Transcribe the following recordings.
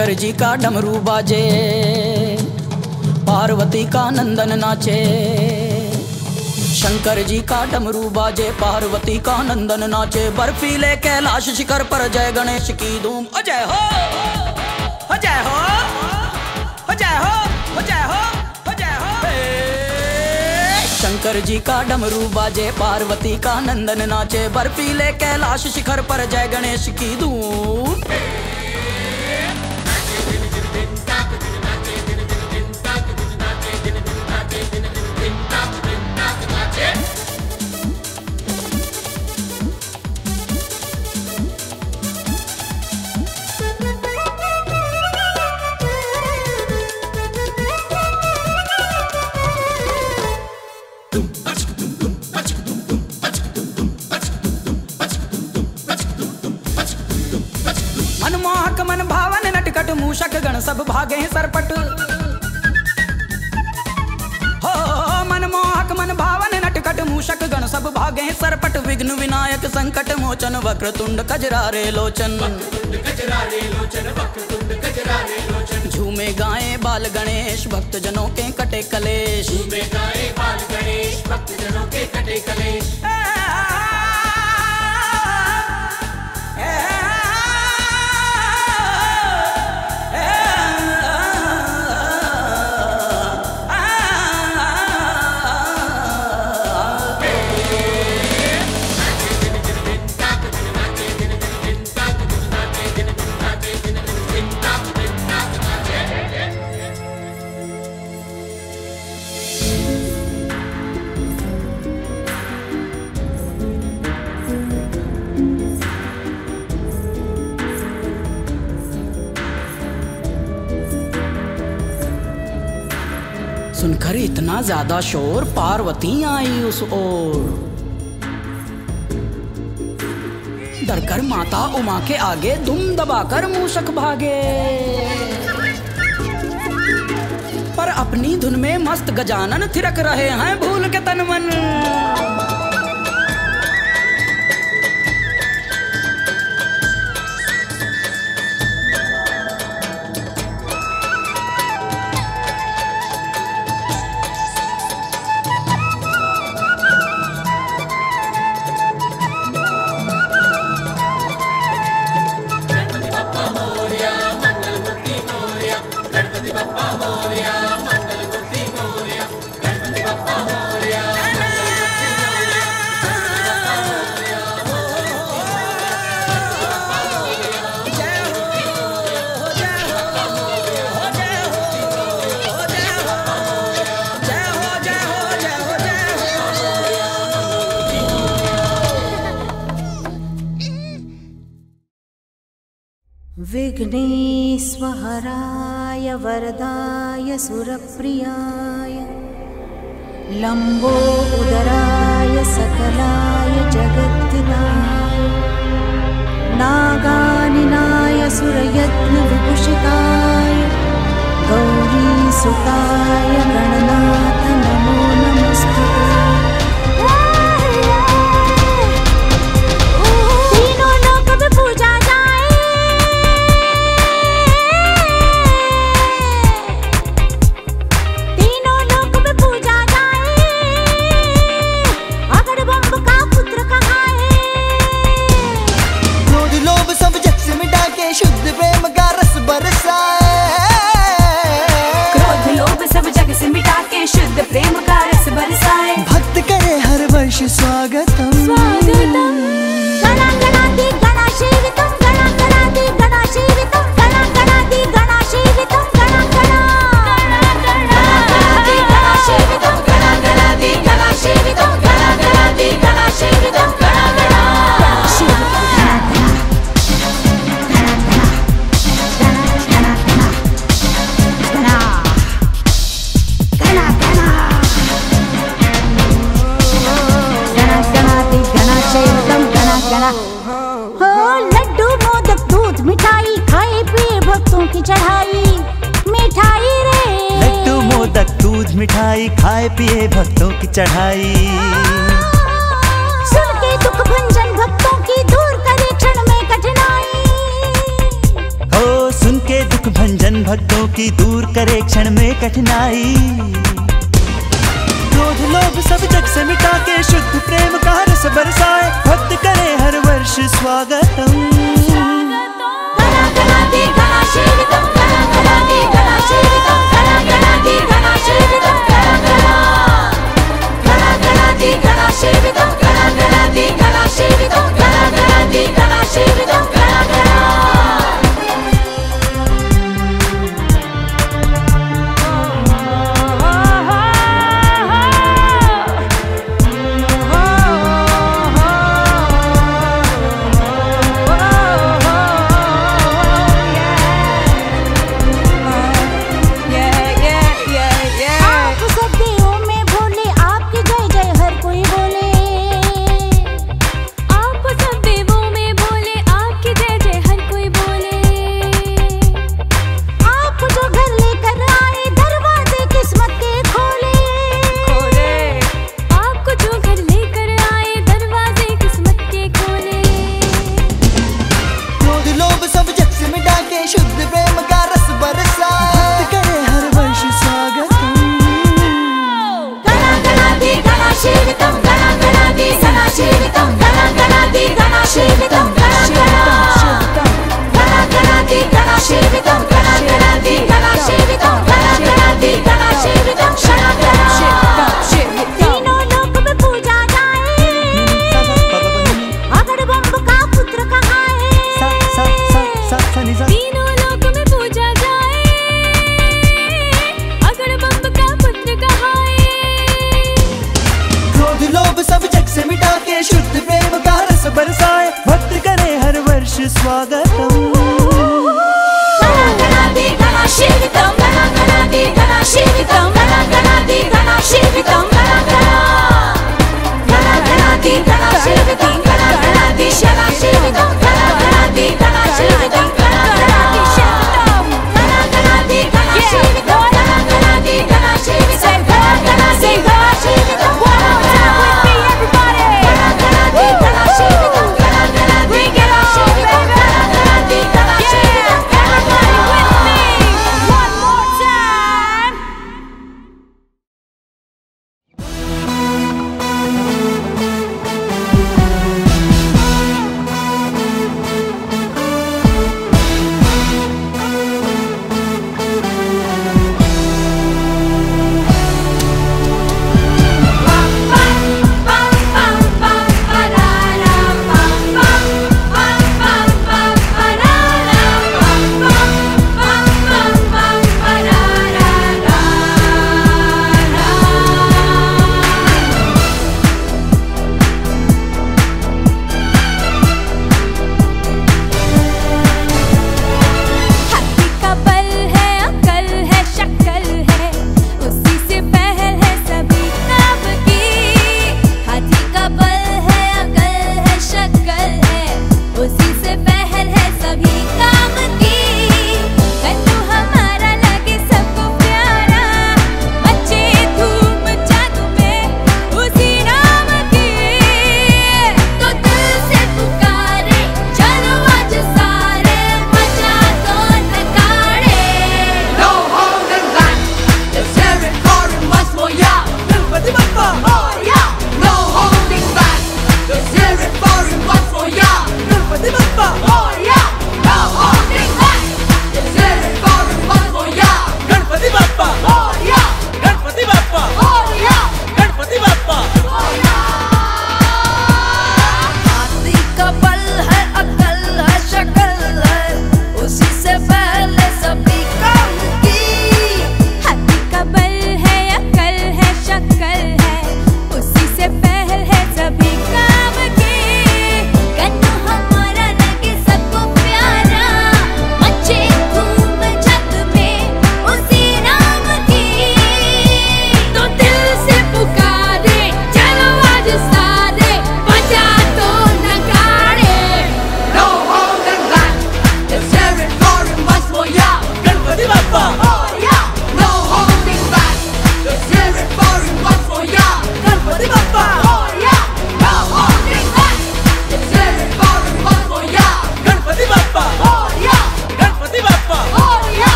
शंकर जी का डमरू बाजे, पार्वती का नंदन नाचे। शंकर जी का डमरू बाजे, पार्वती का नंदन नाचे। बर्फीले कैलाश शिखर पर जय गणेश की धूम। अजय हो! अजय हो! अजय हो! अजय हो! अजय हो! शंकर जी का डमरू बाजे, पार्वती का नंदन नाचे। बर्फीले कैलाश शिखर पर जय गणेश की धूम। मोचन वक्र तुंड कजरारे लोचन। झूमे गाए बाल गणेश भक्त जनों के कटे कलेश। झूमे गाए बाल गणेश भक्त जनों के कटे कलेश। इतना ज़्यादा शोर, पार्वती आई उस ओर। डरकर माता उमा के आगे दुम दबाकर मूषक भागे। पर अपनी धुन में मस्त गजानन थिरक रहे हैं भूल के तन मन विघ्नेश्वहराय वरदाय सुरप्रियाय लम्बो उदराय सकलाय जगद्धिताय नागानिनाय सुरयत्नविभूषिताय गौरीसुताय गणनाथ गणाशीवितं की चढ़ाई मिठाई रे। लड्डू मोदक दूध मिठाई खाए पिए भक्तों की चढ़ाई। सुन के दुख भंजन भक्तों की दूर करे क्षण में कठिनाई। हो सुन के दुख भंजन भक्तों की दूर करे क्षण में कठिनाई। क्रोध लोभ सब जग से मिटा के शुद्ध प्रेम का रस बरसाए। भक्त करे हर वर्ष स्वागतम।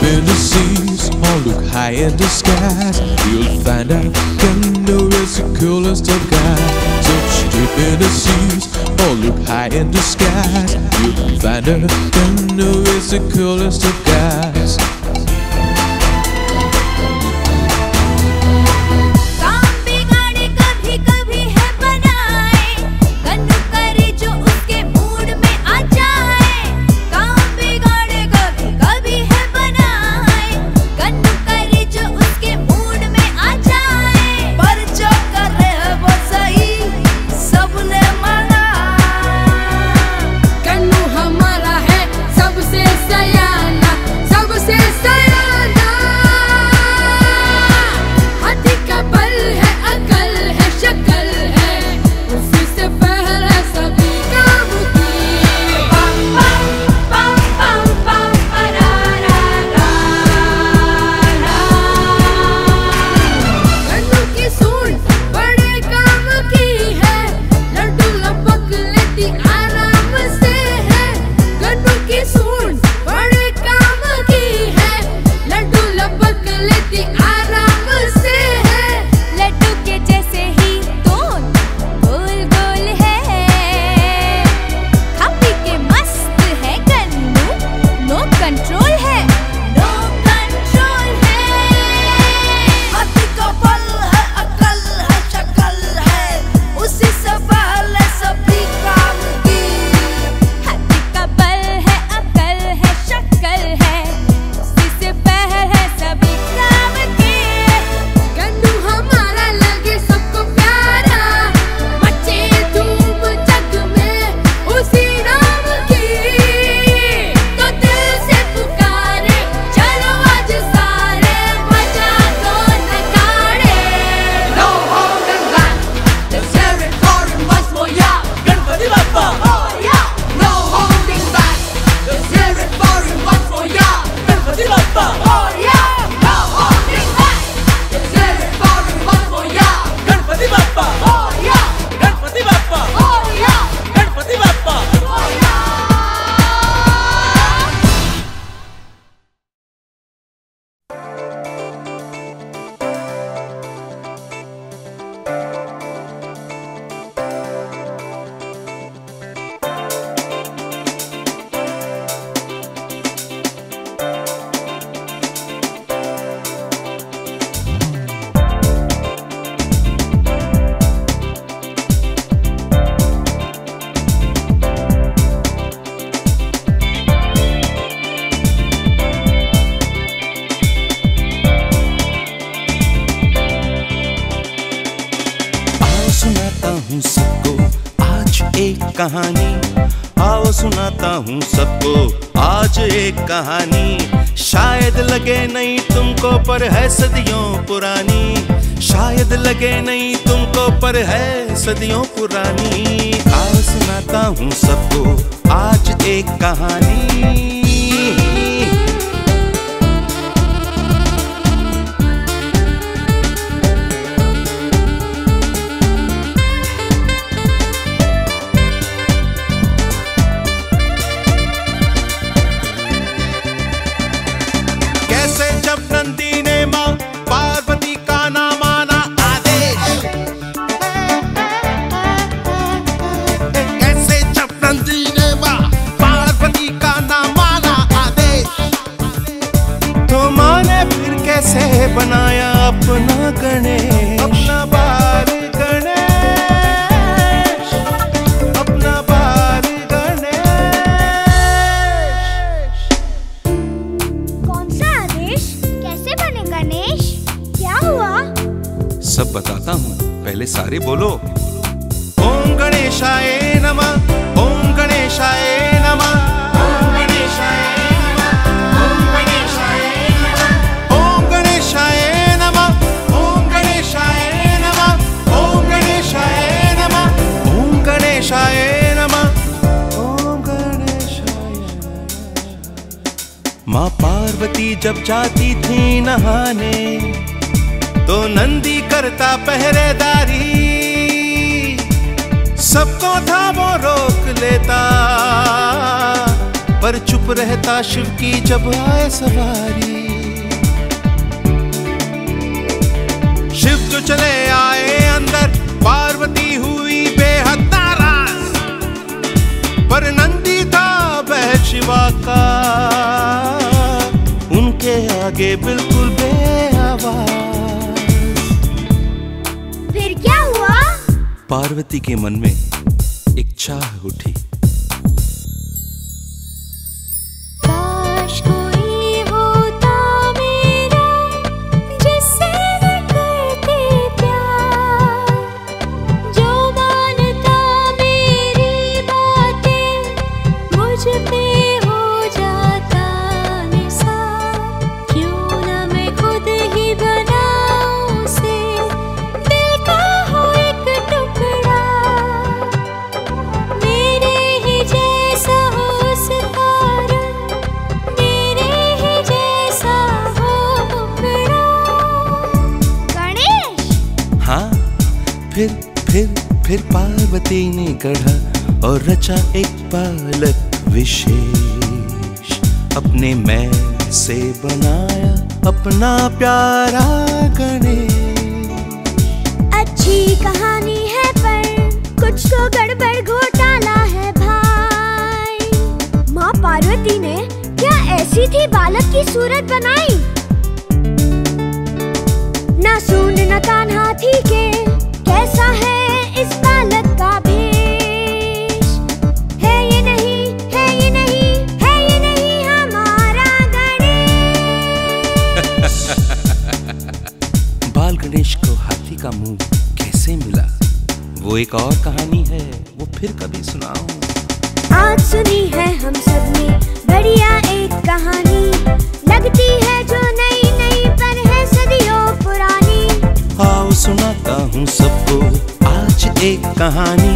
deep in the seas or look high in the skies. You'll find out Kendall is the coolest of guys. Touch deep in the seas or look high in the skies. You'll find out Kendall is the coolest of guys. कहानी। आओ सुनाता हूँ सबको आज एक कहानी। शायद लगे नहीं तुमको पर है सदियों पुरानी। शायद लगे नहीं तुमको पर है सदियों पुरानी। आओ सुनाता हूँ सबको आज एक कहानी। बनाया अपना गणेश। अपना बार गणेश। अपना बार गणेश। कौन सा आदेश? कैसे बने गणेश? क्या हुआ? सब बताता हूँ। पहले सारे बोलो। नंदी जब जाती थी नहाने तो नंदी करता पहरेदारी। सबको था वो रोक लेता, पर चुप रहता शिव की जब आए सवारी। शिव जो चले आए अंदर, पार्वती हुई आगे बिल्कुल बेआवाज। फिर क्या हुआ? पार्वती के मन में इच्छा उठी। गढ़ा और रचा एक बालक विशेष। अपने मैल से बनाया अपना प्यारा गणेश। अच्छी कहानी है पर कुछ तो गड़बड़ घोटाला है भाई। माँ पार्वती ने क्या ऐसी थी बालक की सूरत बनाई? न सूंड, न कान हाथी के कभी सुनाऊं? आज सुनी है हम सबने बढ़िया एक कहानी। लगती है जो नई नई पर है सदियों पुरानी। आओ सुनाता हूँ सबको आज एक कहानी।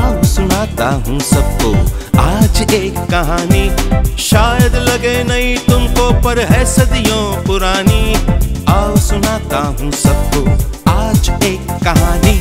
आओ सुनाता हूँ सबको आज एक कहानी। शायद लगे नहीं तुमको पर है सदियों पुरानी। आओ सुनाता हूँ सबको आज एक कहानी।